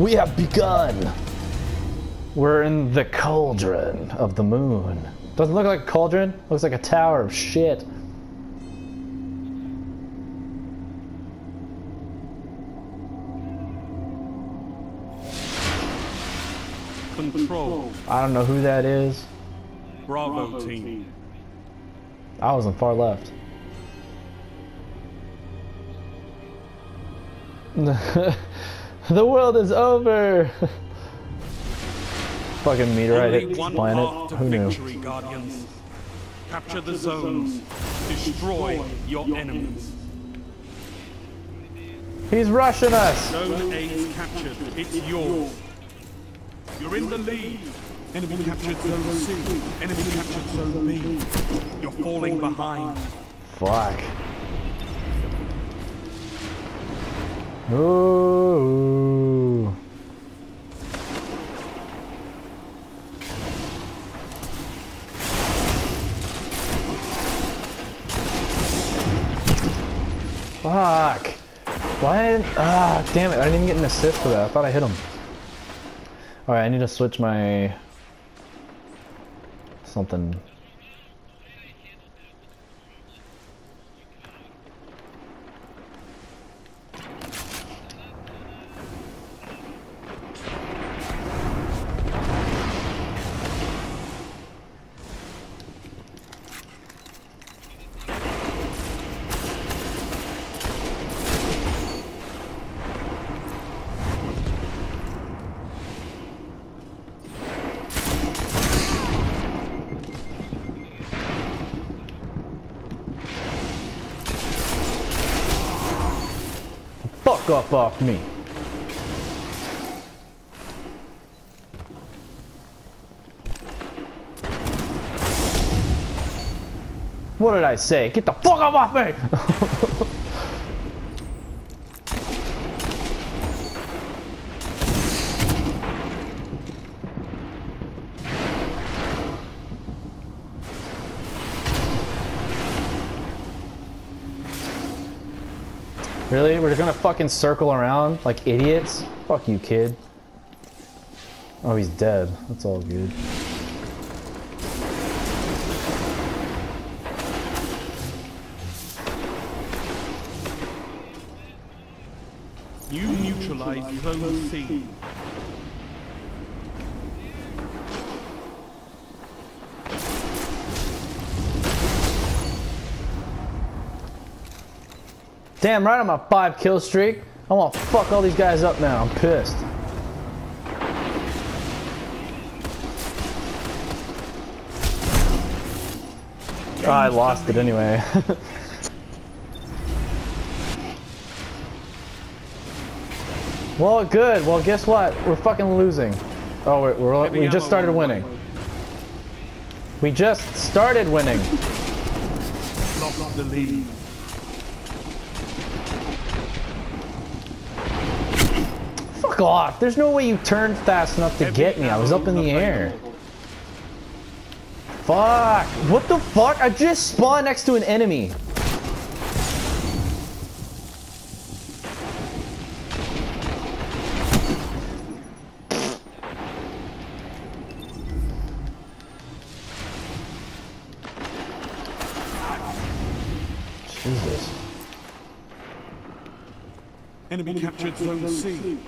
We have begun. We're in the cauldron of the moon. Doesn't look like a cauldron. Looks like a tower of shit. Control. I don't know who that is. Bravo team. I was on far left. the world is over. Fucking meteorite hit planet. Who knew? victory, Guardians. Capture the zones. Destroy your enemies. He's rushing us. Zone A captured. It's yours. You're in the lead. Enemy captured Zone C. Enemy captured Zone B. You're falling behind. Fuck. Ooh. Fuck. Why? Ah, damn it. I didn't get an assist for that. I thought I hit him. Alright, I need to switch my... Something. Fuck off off me. What did I say? Get the fuck off off me! Really? We're just gonna fucking circle around like idiots? Fuck you, kid. Oh, he's dead. That's all good. You neutralize Zone C. Damn right, I'm on a five kill streak. I want to fuck all these guys up now. I'm pissed. Oh, I lost it anyway. well, good. Well, guess what? We're fucking losing. Oh, we're, we're, we just started winning. We just started winning. Lost the lead. Fuck off. There's no way you turned fast enough to get me. I was up in the air. Fuck. What the fuck? I just spawned next to an enemy. Jesus. Enemy captured Zone C.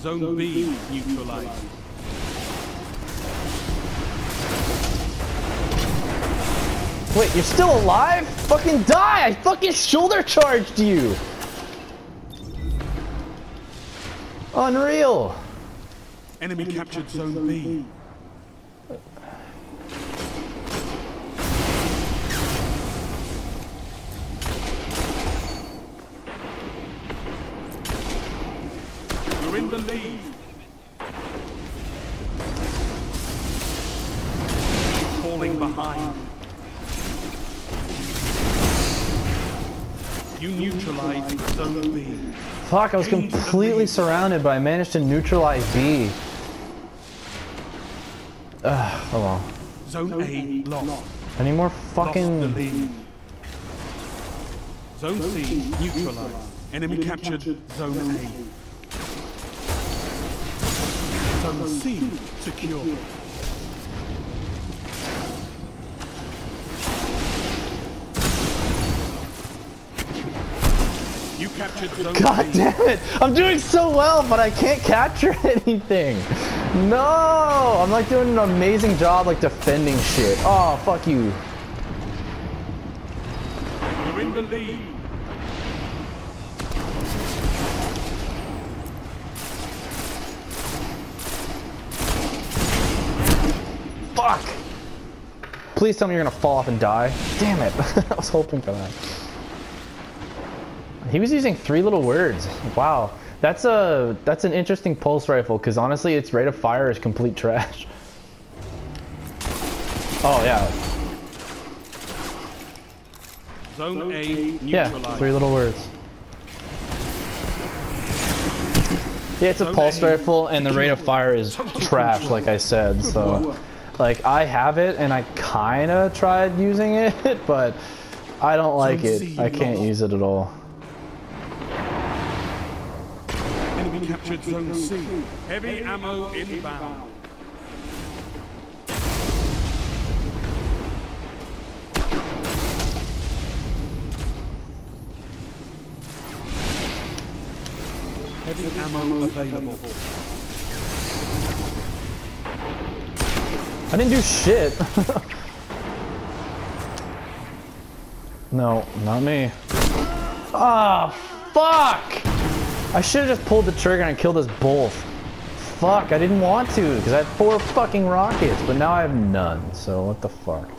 Zone B neutralized. Wait, you're still alive? Fucking die! I fucking shoulder charged you! Unreal! Enemy captured Zone B. You're in the lead. Falling behind. You neutralized Zone B. Fuck, I was completely surrounded, but I managed to neutralize B. Ugh, oh well. Zone A lost. Any more fucking... lead. Zone C neutralized. Enemy captured Zone A. Zone C secure. You captured Zone God B. damn it! I'm doing so well, but I can't capture anything. No! I'm like doing an amazing job like defending shit. Oh, fuck you. You're in the lead. Fuck! Please tell me you're gonna fall off and die. Damn it. I was hoping for that. He was using three little words. Wow. That's a that's an interesting pulse rifle because honestly its rate of fire is complete trash. Oh yeah. Zone A Yeah, three little words. Yeah, it's a pulse rifle and the rate of fire is trash like I said, so like I have it and I kinda tried using it, but I don't like Zone it. I can't use it at all. Enemy captured Zone C. Heavy ammo inbound. Heavy ammo available. I didn't do shit. no, not me. Ah, fuck! I should have just pulled the trigger and killed us both. Fuck, I didn't want to because I had four fucking rockets, but now I have none. So what the fuck?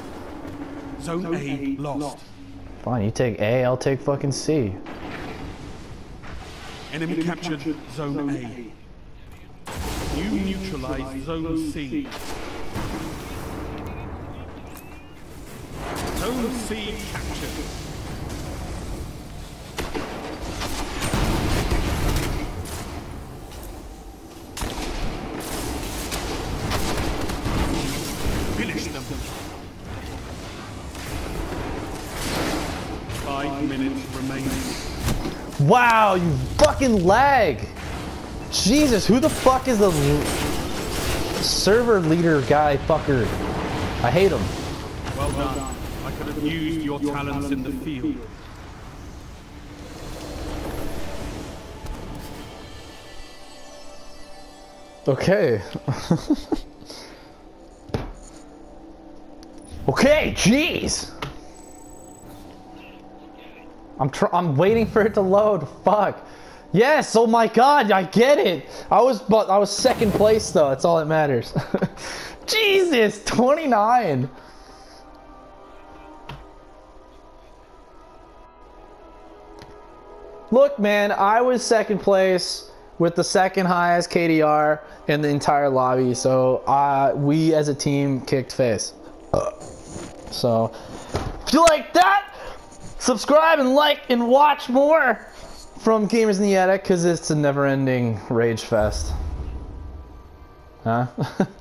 Zone A lost. Fine, you take A, I'll take fucking C. Enemy captured Zone A. You neutralized Zone C. Zone C captured. Wow, you fucking lag! Jesus, who the fuck is the server leader guy fucker? I hate him. Well done. I could have used your talents in the field. Okay. okay, jeez. I'm tr I'm waiting for it to load. Fuck. Yes. Oh my God. I get it. I was but I was second place though. That's all that matters. Jesus. 29. Look, man, I was second place with the second highest KDR in the entire lobby. So uh, we as a team kicked face. So if you like that, subscribe and like and watch more from Gamers in the Attic because it's a never-ending rage fest. Huh?